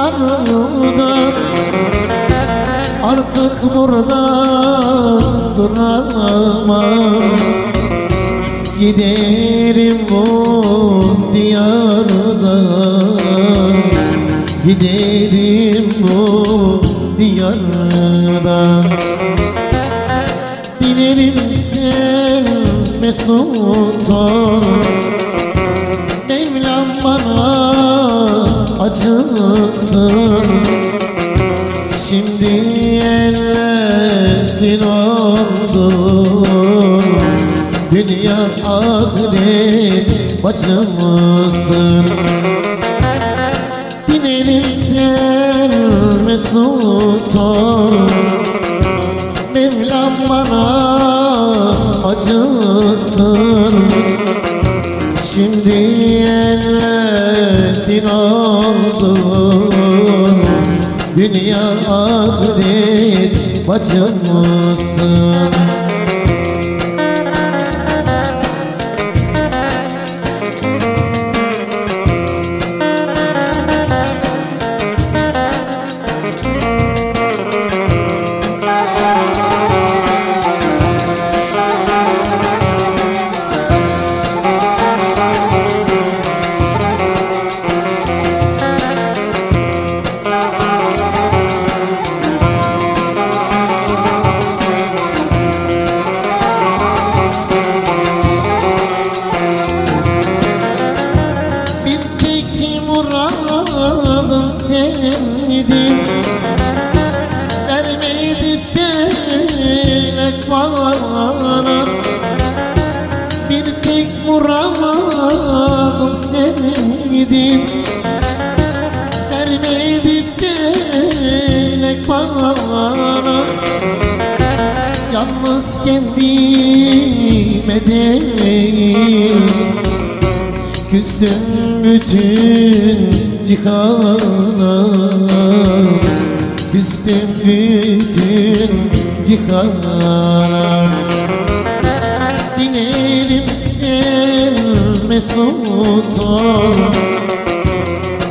kenarda Artık burada duramam. Giderim bu diyardan Giderim bu diyardan Dilerim sen mesut ol. Mevlam bana acısın Şimdi ellerin oldu. Dünya ahiret bacımsın Dilerim sen mesut ol Mevlam bana acısın. Şimdi Dünya ahiret bacımsın muradım sevdim Vermedi felek bana Bir tek muradım sevdim Vermedi felek bana Yalnız kendime değil. Küstüm bütün cihana. Küstüm bütün cihana. Dilerim sen mesut ol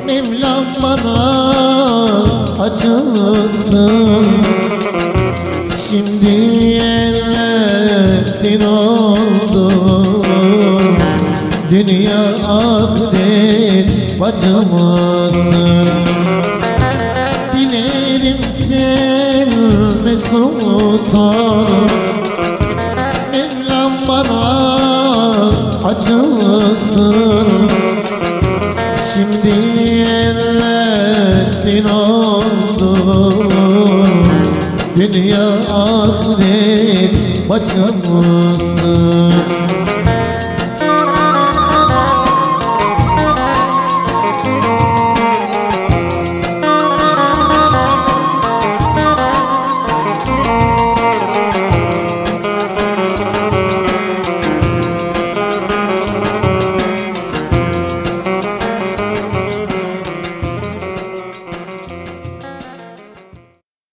Mevlam bana acısın Şimdi ellerin oldu. Dünya ahiret bacımsın Dilerim sen mesut ol Mevlam bana acısın Şimdi ellerin oldu Dünya ahiret bacımsın